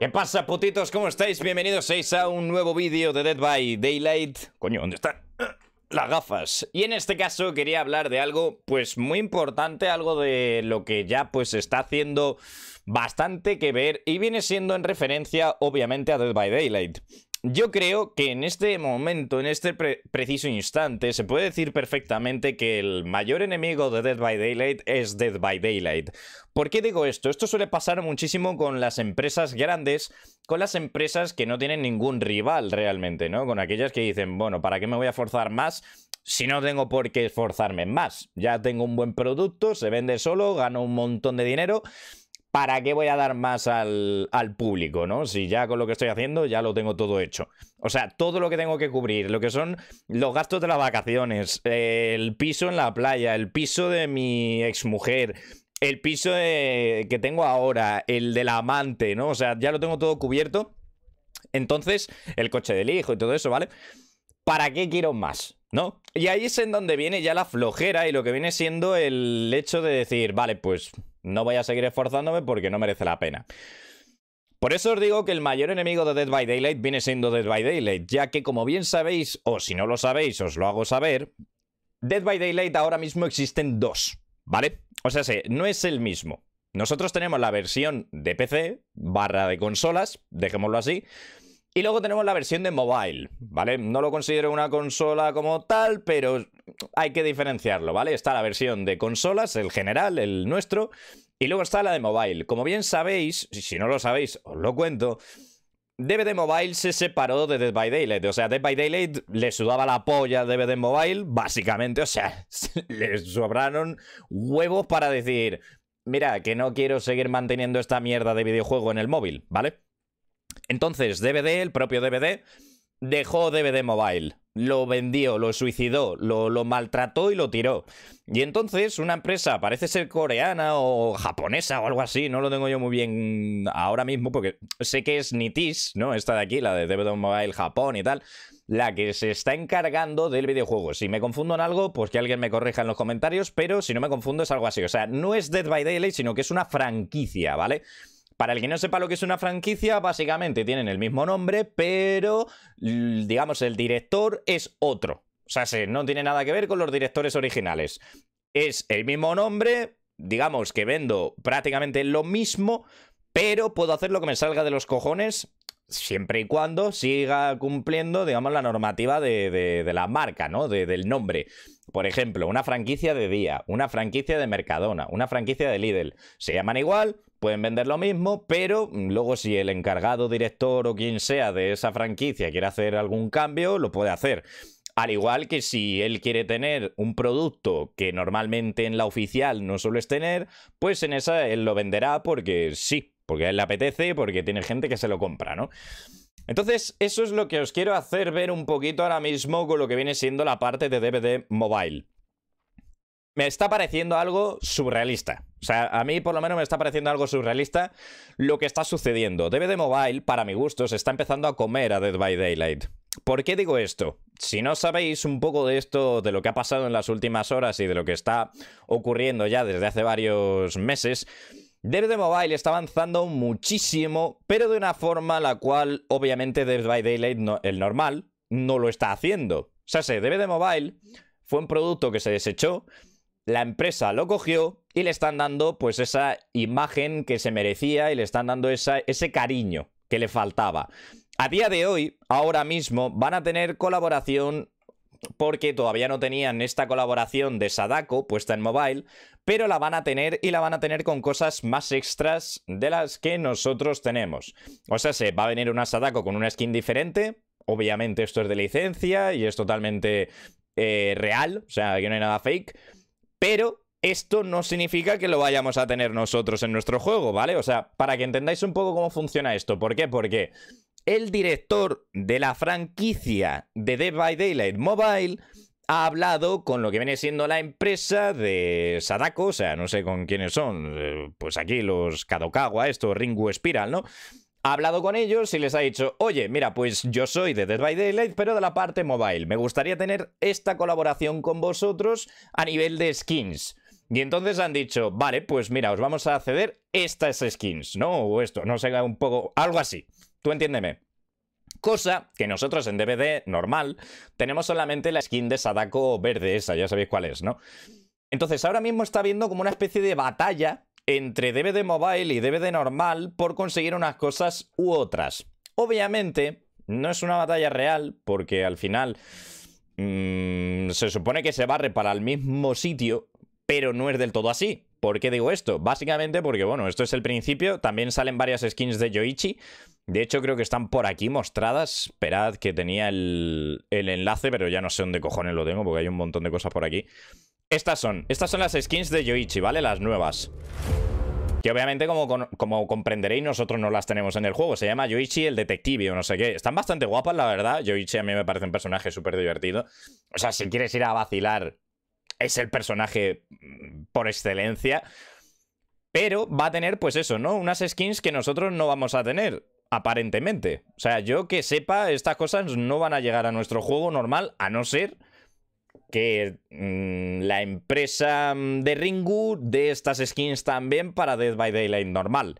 ¿Qué pasa, putitos? ¿Cómo estáis? Bienvenidos seis a un nuevo vídeo de Dead by Daylight. Coño, ¿dónde están? Las gafas. Y en este caso quería hablar de algo, pues, muy importante, algo de lo que ya, pues, está haciendo bastante que ver y viene siendo en referencia, obviamente, a Dead by Daylight. Yo creo que en este momento, en este preciso instante, se puede decir perfectamente que el mayor enemigo de Dead by Daylight es Dead by Daylight. ¿Por qué digo esto? Esto suele pasar muchísimo con las empresas grandes, con las empresas que no tienen ningún rival realmente, ¿no? Con aquellas que dicen, bueno, ¿para qué me voy a forzar más? Si no tengo por qué esforzarme más. Ya tengo un buen producto, se vende solo, gano un montón de dinero ¿para qué voy a dar más al, público, no? Si ya con lo que estoy haciendo ya lo tengo todo hecho. O sea, todo lo que tengo que cubrir, lo que son los gastos de las vacaciones, el piso en la playa, el piso de mi exmujer, el piso que tengo ahora, el del amante, ¿no? O sea, ya lo tengo todo cubierto. Entonces, el coche del hijo y todo eso, ¿vale? ¿Para qué quiero más? ¿No? Y ahí es en donde viene ya la flojera y lo que viene siendo el hecho de decir, vale, pues no voy a seguir esforzándome porque no merece la pena. Por eso os digo que el mayor enemigo de Dead by Daylight viene siendo Dead by Daylight, ya que como bien sabéis, o si no lo sabéis, os lo hago saber, Dead by Daylight ahora mismo existen dos, ¿vale? O sea, no es el mismo. Nosotros tenemos la versión de PC barra de consolas, dejémoslo así, y luego tenemos la versión de mobile, ¿vale? No lo considero una consola como tal, pero hay que diferenciarlo, ¿vale? Está la versión de consolas, el general, el nuestro, y luego está la de mobile. Como bien sabéis, si no lo sabéis, os lo cuento, DVD Mobile se separó de Dead by Daylight. O sea, Dead by Daylight le sudaba la polla al DVD Mobile, básicamente. O sea, le sobraron huevos para decir, mira, que no quiero seguir manteniendo esta mierda de videojuego en el móvil, ¿vale? Entonces, DVD, el propio DVD, dejó DVD Mobile. Lo vendió, lo suicidó, lo, maltrató y lo tiró. Y entonces una empresa, parece ser coreana o japonesa o algo así, no lo tengo yo muy bien ahora mismo porque sé que es Nitis, ¿no? Esta de aquí, la de DVD Mobile Japón y tal, la que se está encargando del videojuego. Si me confundo en algo, pues que alguien me corrija en los comentarios, pero si no me confundo es algo así. O sea, no es Dead by Daylight, sino que es una franquicia, ¿vale? Para el que no sepa lo que es una franquicia, básicamente tienen el mismo nombre, pero digamos el director es otro. O sea, no tiene nada que ver con los directores originales. Es el mismo nombre, digamos que vendo prácticamente lo mismo, pero puedo hacer lo que me salga de los cojones siempre y cuando siga cumpliendo, digamos, la normativa de, la marca, ¿no? del nombre. Por ejemplo, una franquicia de Día, una franquicia de Mercadona, una franquicia de Lidl. Se llaman igual, pueden vender lo mismo, pero luego si el encargado, director o quien sea de esa franquicia quiere hacer algún cambio, lo puede hacer. Al igual que si él quiere tener un producto que normalmente en la oficial no sueles tener, pues en esa él lo venderá porque sí, porque a él le apetece, porque tiene gente que se lo compra, ¿no? Entonces, eso es lo que os quiero hacer ver un poquito ahora mismo con lo que viene siendo la parte de DVD mobile. Me está pareciendo algo surrealista. O sea, a mí por lo menos me está pareciendo algo surrealista lo que está sucediendo. DVD Mobile, para mi gusto, se está empezando a comer a Dead by Daylight. ¿Por qué digo esto? Si no sabéis un poco de esto, de lo que ha pasado en las últimas horas y de lo que está ocurriendo ya desde hace varios meses, DVD Mobile está avanzando muchísimo, pero de una forma la cual obviamente Dead by Daylight, el normal, no lo está haciendo. O sea, se DVD Mobile fue un producto que se desechó, la empresa lo cogió y le están dando pues esa imagen que se merecía y le están dando ese cariño que le faltaba. A día de hoy, ahora mismo, van a tener colaboración porque todavía no tenían esta colaboración de Sadako puesta en mobile, pero la van a tener y la van a tener con cosas más extras de las que nosotros tenemos. O sea, se va a venir una Sadako con una skin diferente, obviamente esto es de licencia y es totalmente eh, real, o sea, aquí no hay nada fake, pero esto no significa que lo vayamos a tener nosotros en nuestro juego, ¿vale? O sea, para que entendáis un poco cómo funciona esto. ¿Por qué? Porque el director de la franquicia de Dead by Daylight Mobile ha hablado con lo que viene siendo la empresa de Sadako, o sea, no sé con quiénes son, eh, pues aquí los Kadokawa, esto, Ringu Spiral, ¿no? Ha hablado con ellos y les ha dicho, oye, mira, pues yo soy de Dead by Daylight, pero de la parte mobile. Me gustaría tener esta colaboración con vosotros a nivel de skins. Y entonces han dicho, vale, pues mira, os vamos a ceder estas skins, ¿no? O esto, no sé, un poco, algo así. Tú entiéndeme. Cosa que nosotros en DVD normal tenemos solamente la skin de Sadako verde, esa, ya sabéis cuál es, ¿no? Entonces ahora mismo está viendo como una especie de batalla entre DVD Mobile y DVD normal por conseguir unas cosas u otras. Obviamente, no es una batalla real, porque al final mmm, se supone que se barre para el mismo sitio, pero no es del todo así. ¿Por qué digo esto? Básicamente porque, bueno, esto es el principio. También salen varias skins de Yoichi. De hecho, creo que están por aquí mostradas. Esperad que tenía el, el enlace, pero ya no sé dónde cojones lo tengo, porque hay un montón de cosas por aquí. Estas son, estas son las skins de Yoichi, ¿vale? Las nuevas. Que obviamente, como, como, comprenderéis, nosotros no las tenemos en el juego. Se llama Yoichi el detective o no sé qué. Están bastante guapas, la verdad. Yoichi a mí me parece un personaje súper divertido. O sea, si quieres ir a vacilar, es el personaje mm, por excelencia. Pero va a tener, pues eso, ¿no? Unas skins que nosotros no vamos a tener, aparentemente. O sea, yo que sepa, estas cosas no van a llegar a nuestro juego normal, a no ser que mm, la empresa mm, de Ringu de estas skins también para Dead by Daylight normal.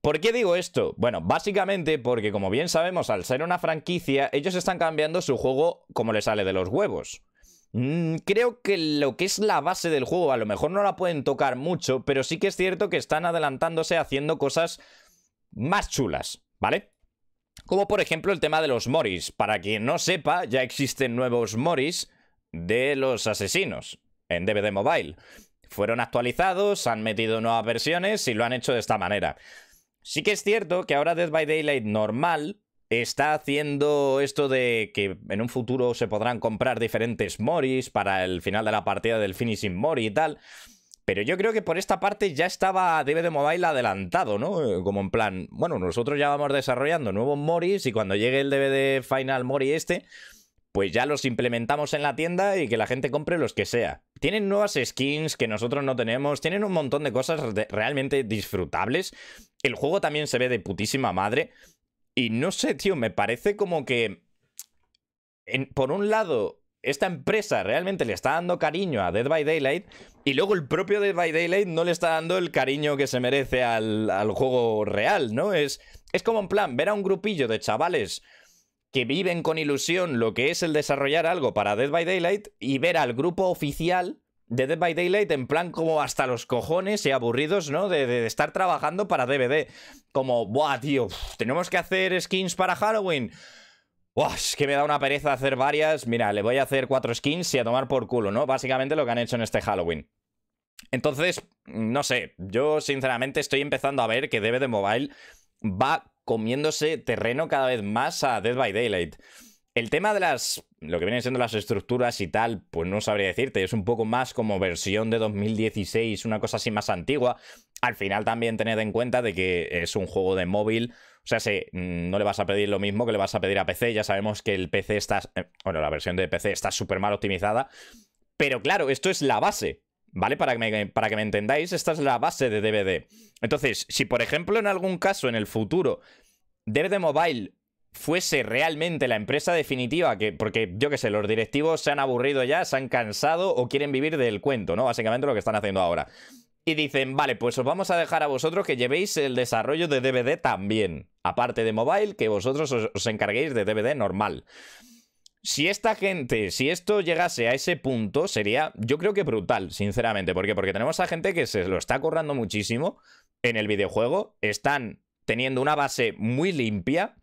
¿Por qué digo esto? Bueno, básicamente porque como bien sabemos, al ser una franquicia, ellos están cambiando su juego como le sale de los huevos. Mm, creo que lo que es la base del juego a lo mejor no la pueden tocar mucho, pero sí que es cierto que están adelantándose haciendo cosas más chulas, ¿vale? Como por ejemplo el tema de los Moris. Para quien no sepa, ya existen nuevos Moris de los asesinos en DVD Mobile. Fueron actualizados, han metido nuevas versiones y lo han hecho de esta manera. Sí que es cierto que ahora Dead by Daylight normal está haciendo esto de que en un futuro se podrán comprar diferentes Moris para el final de la partida del Finishing Mori y tal. Pero yo creo que por esta parte ya estaba DVD Mobile adelantado, ¿no? Como en plan, bueno, nosotros ya vamos desarrollando nuevos Moris y cuando llegue el DVD Final Mori este, pues ya los implementamos en la tienda y que la gente compre los que sea. Tienen nuevas skins que nosotros no tenemos, tienen un montón de cosas realmente disfrutables. El juego también se ve de putísima madre. Y no sé, tío, me parece como que... por un lado, esta empresa realmente le está dando cariño a Dead by Daylight y luego el propio Dead by Daylight no le está dando el cariño que se merece al, al juego real, ¿no? Es, es como en plan ver a un grupillo de chavales que viven con ilusión lo que es el desarrollar algo para Dead by Daylight y ver al grupo oficial de Dead by Daylight en plan como hasta los cojones y aburridos, ¿no? De, estar trabajando para DVD. Como, buah, tío, tenemos que hacer skins para Halloween. Buah, es que me da una pereza hacer varias. Mira, le voy a hacer cuatro skins y a tomar por culo, ¿no? Básicamente lo que han hecho en este Halloween. Entonces, no sé, yo sinceramente estoy empezando a ver que DVD Mobile va comiéndose terreno cada vez más a Dead by Daylight. El tema de las. Lo que vienen siendo las estructuras y tal, pues no sabría decirte. Es un poco más como versión de 2016, una cosa así más antigua. Al final también tened en cuenta de que es un juego de móvil. O sea, si mm, no le vas a pedir lo mismo que le vas a pedir a PC. Ya sabemos que el PC está. Eh, bueno, la versión de PC está súper mal optimizada. Pero claro, esto es la base. ¿Vale? Para que, me, para que me entendáis, esta es la base de DVD. Entonces, si por ejemplo en algún caso en el futuro DVD Mobile fuese realmente la empresa definitiva, que, porque yo que sé, los directivos se han aburrido ya, se han cansado o quieren vivir del cuento, ¿no? Básicamente lo que están haciendo ahora. Y dicen, vale, pues os vamos a dejar a vosotros que llevéis el desarrollo de DVD también. Aparte de mobile, que vosotros os, encarguéis de DVD normal. Si esta gente, si esto llegase a ese punto, sería, yo creo que brutal, sinceramente. ¿Por qué? Porque tenemos a gente que se lo está currando muchísimo en el videojuego, están teniendo una base muy limpia.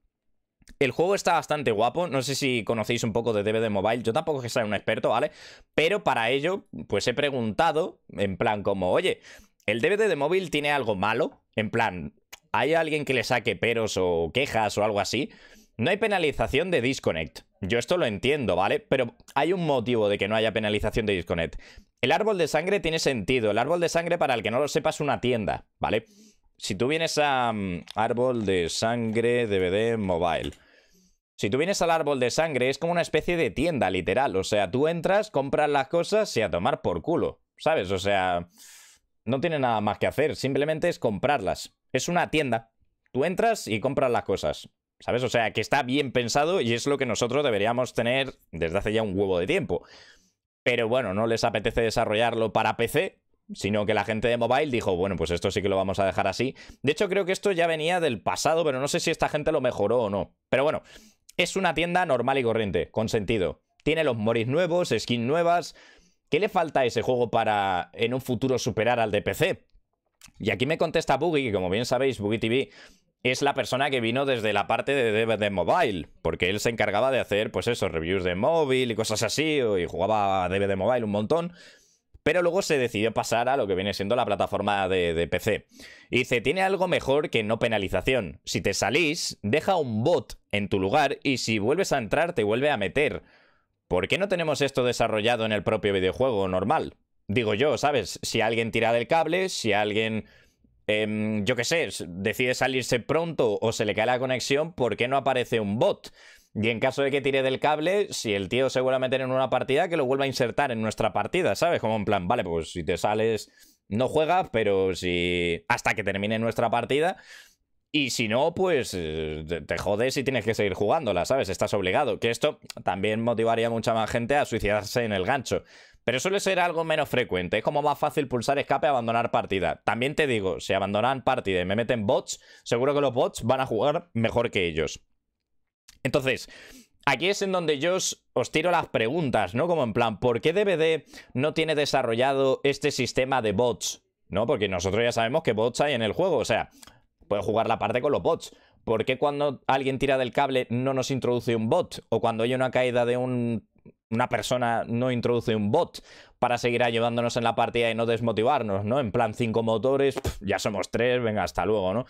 El juego está bastante guapo, no sé si conocéis un poco de DVD Mobile, yo tampoco que sea un experto, ¿vale? Pero para ello, pues he preguntado, en plan como, oye, ¿el DVD de móvil tiene algo malo? En plan, ¿hay alguien que le saque peros o quejas o algo así? No hay penalización de disconnect. Yo esto lo entiendo, ¿vale? Pero hay un motivo de que no haya penalización de disconnect. El árbol de sangre tiene sentido. El árbol de sangre, para el que no lo sepa, es una tienda, ¿vale? Si tú vienes a mm, árbol de sangre DVD mobile. Si tú vienes al árbol de sangre, es como una especie de tienda, literal. O sea, tú entras, compras las cosas y a tomar por culo. ¿Sabes? O sea, no tiene nada más que hacer. Simplemente es comprarlas. Es una tienda. Tú entras y compras las cosas. ¿Sabes? O sea, que está bien pensado y es lo que nosotros deberíamos tener desde hace ya un huevo de tiempo. Pero bueno, no les apetece desarrollarlo para PC. Sino que la gente de mobile dijo, bueno, pues esto sí que lo vamos a dejar así. De hecho, creo que esto ya venía del pasado, pero no sé si esta gente lo mejoró o no. Pero bueno, es una tienda normal y corriente, con sentido. Tiene los moris nuevos, skins nuevas. ¿Qué le falta a ese juego para en un futuro superar al de PC? Y aquí me contesta Boogie, que como bien sabéis, Boogie TV es la persona que vino desde la parte de DVD Mobile, porque él se encargaba de hacer, pues eso, reviews de móvil y cosas así, y jugaba a DVD Mobile un montón, pero luego se decidió pasar a lo que viene siendo la plataforma de, PC. Y dice, tiene algo mejor que no penalización. Si te salís, deja un bot en tu lugar y si vuelves a entrar te vuelve a meter. ¿Por qué no tenemos esto desarrollado en el propio videojuego normal? Digo yo, ¿sabes? Si alguien tira del cable, si alguien eh, yo qué sé, decide salirse pronto o se le cae la conexión, ¿por qué no aparece un bot? Y en caso de que tire del cable, si el tío se vuelve a meter en una partida, que lo vuelva a insertar en nuestra partida, ¿sabes? Como en plan, vale, pues si te sales, no juegas, pero si. hasta que termine nuestra partida. Y si no, pues eh, te jodes y tienes que seguir jugándola, ¿sabes? Estás obligado. Que esto también motivaría mucha más gente a suicidarse en el gancho. Pero suele ser algo menos frecuente. Es como más fácil pulsar escape a abandonar partida. También te digo, si abandonan partida y me meten bots, seguro que los bots van a jugar mejor que ellos. Entonces, aquí es en donde yo os, tiro las preguntas, ¿no? Como en plan, ¿por qué DVD no tiene desarrollado este sistema de bots? ¿No? Porque nosotros ya sabemos que bots hay en el juego. O sea, puede jugar la parte con los bots. ¿Por qué cuando alguien tira del cable no nos introduce un bot? O cuando hay una caída de un una persona no introduce un bot para seguir ayudándonos en la partida y no desmotivarnos, ¿no? En plan, cinco motores, ya somos tres, venga, hasta luego, ¿no?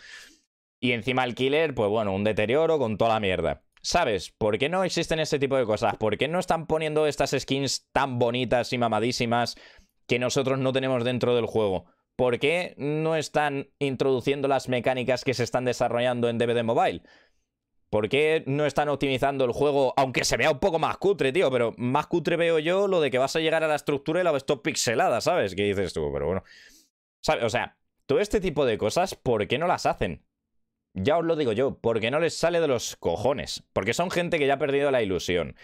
Y encima el killer, pues bueno, un deterioro con toda la mierda. ¿Sabes? ¿Por qué no existen ese tipo de cosas? ¿Por qué no están poniendo estas skins tan bonitas y mamadísimas que nosotros no tenemos dentro del juego? ¿Por qué no están introduciendo las mecánicas que se están desarrollando en DVD Mobile? ¿Por qué no están optimizando el juego? Aunque se vea un poco más cutre, tío, pero más cutre veo yo lo de que vas a llegar a la estructura y la ves todo pixelada, ¿sabes? ¿Qué dices tú? Pero bueno. ¿Sabes? O sea, todo este tipo de cosas, ¿por qué no las hacen? Ya os lo digo yo, porque no les sale de los cojones. Porque son gente que ya ha perdido la ilusión.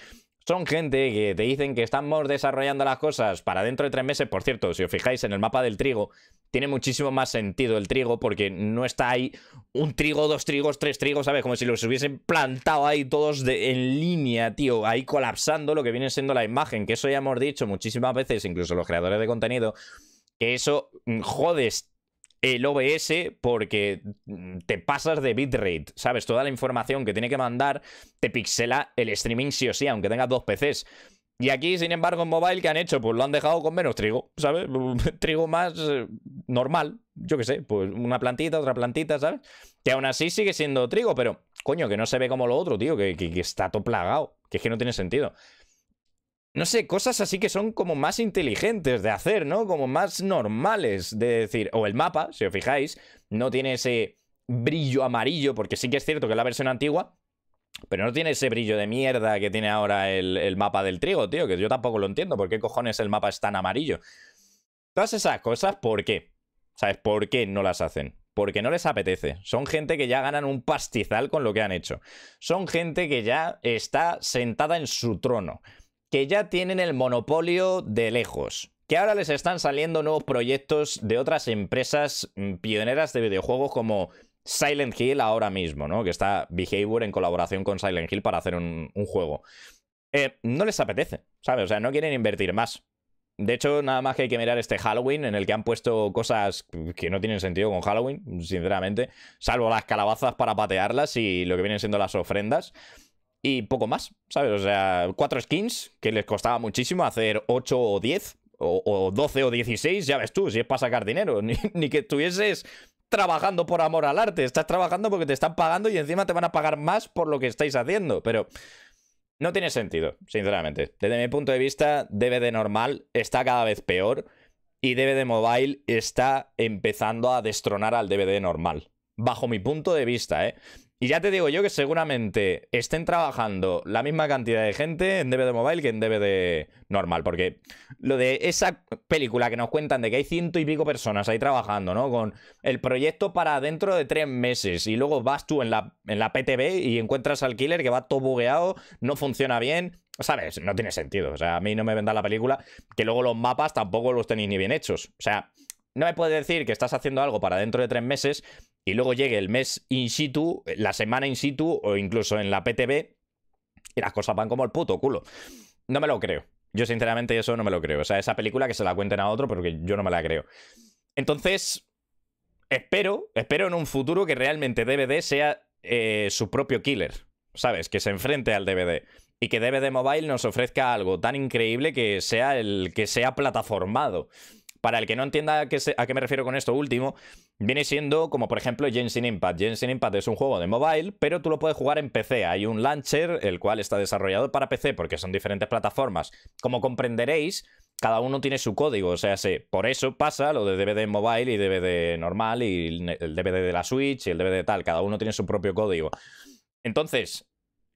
Son gente que te dicen que estamos desarrollando las cosas para dentro de tres meses. Por cierto, si os fijáis en el mapa del trigo, tiene muchísimo más sentido el trigo porque no está ahí un trigo, dos trigos, tres trigos, ¿sabes? Como si los hubiesen plantado ahí todos en línea, tío, ahí colapsando lo que viene siendo la imagen. Que eso ya hemos dicho muchísimas veces, incluso los creadores de contenido, que eso mm, jodes el OBS porque te pasas de bitrate, ¿sabes? Toda la información que tiene que mandar te pixela el streaming sí o sí, aunque tengas dos PCs. Y aquí, sin embargo, en mobile, ¿qué han hecho? Pues lo han dejado con menos trigo, ¿sabes? trigo más eh, normal, yo qué sé, pues una plantita, otra plantita, ¿sabes? Que aún así sigue siendo trigo, pero coño, que no se ve como lo otro, tío, que, que está todo plagado, que es que no tiene sentido no sé, cosas así que son como más inteligentes de hacer, ¿no? Como más normales de decir. O el mapa, si os fijáis, no tiene ese brillo amarillo, porque sí que es cierto que es la versión antigua, pero no tiene ese brillo de mierda que tiene ahora el, el, mapa del trigo, tío, que yo tampoco lo entiendo. ¿Por qué cojones el mapa es tan amarillo? Todas esas cosas, ¿por qué? ¿Sabes? ¿Por qué no las hacen? Porque no les apetece. Son gente que ya ganan un pastizal con lo que han hecho. Son gente que ya está sentada en su trono que ya tienen el monopolio de lejos. Que ahora les están saliendo nuevos proyectos de otras empresas mm, pioneras de videojuegos como Silent Hill ahora mismo, ¿no? Que está Behavior en colaboración con Silent Hill para hacer un, juego. Eh, no les apetece, ¿sabes? O sea, no quieren invertir más. De hecho, nada más que hay que mirar este Halloween en el que han puesto cosas que no tienen sentido con Halloween, sinceramente, salvo las calabazas para patearlas y lo que vienen siendo las ofrendas y poco más, ¿sabes? O sea, cuatro skins que les costaba muchísimo hacer 8 o 10 o, 12 o 16, ya ves tú, si es para sacar dinero, ni, que estuvieses trabajando por amor al arte, estás trabajando porque te están pagando y encima te van a pagar más por lo que estáis haciendo, pero no tiene sentido, sinceramente. Desde mi punto de vista, DVD normal está cada vez peor y DVD mobile está empezando a destronar al DVD normal. Bajo mi punto de vista, ¿eh? Y ya te digo yo que seguramente estén trabajando la misma cantidad de gente en DVD mobile que en DVD normal. Porque lo de esa película que nos cuentan de que hay ciento y pico personas ahí trabajando, ¿no? Con el proyecto para dentro de tres meses. Y luego vas tú en la, en la PTV y encuentras al killer que va todo bugueado, no funciona bien. ¿Sabes? No tiene sentido. O sea, a mí no me venda la película que luego los mapas tampoco los tenéis ni bien hechos. O sea, no me puedes decir que estás haciendo algo para dentro de tres meses y luego llegue el mes in situ, la semana in situ o incluso en la PTB y las cosas van como el puto culo. No me lo creo. Yo sinceramente eso no me lo creo. O sea, esa película que se la cuenten a otro porque yo no me la creo. Entonces, espero, espero en un futuro que realmente DVD sea eh, su propio killer. ¿Sabes? Que se enfrente al DVD. Y que DVD Mobile nos ofrezca algo tan increíble que sea el que sea plataformado. Para el que no entienda a qué, me refiero con esto último, viene siendo como por ejemplo Genshin Impact. Genshin Impact es un juego de mobile, pero tú lo puedes jugar en PC. Hay un launcher, el cual está desarrollado para PC porque son diferentes plataformas. Como comprenderéis, cada uno tiene su código, o sea, por eso pasa lo de DVD mobile y DVD normal y el DVD de la Switch y el DVD tal, cada uno tiene su propio código. Entonces,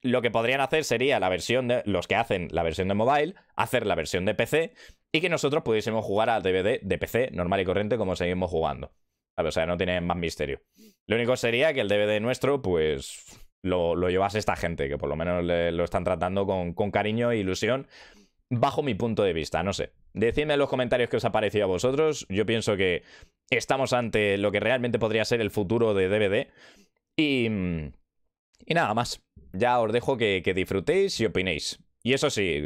lo que podrían hacer sería la versión de los que hacen la versión de mobile, hacer la versión de PC y que nosotros pudiésemos jugar al DVD de PC normal y corriente como seguimos jugando. O sea, no tiene más misterio. Lo único sería que el DVD nuestro, pues, lo, llevase esta gente, que por lo menos lo están tratando con, con cariño e ilusión, bajo mi punto de vista, no sé. Decidme en los comentarios qué os ha parecido a vosotros. Yo pienso que estamos ante lo que realmente podría ser el futuro de DVD. Y, y nada más ya os dejo que, disfrutéis y opinéis. Y eso sí,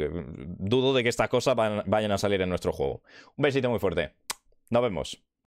dudo de que estas cosas vayan a salir en nuestro juego. Un besito muy fuerte. Nos vemos.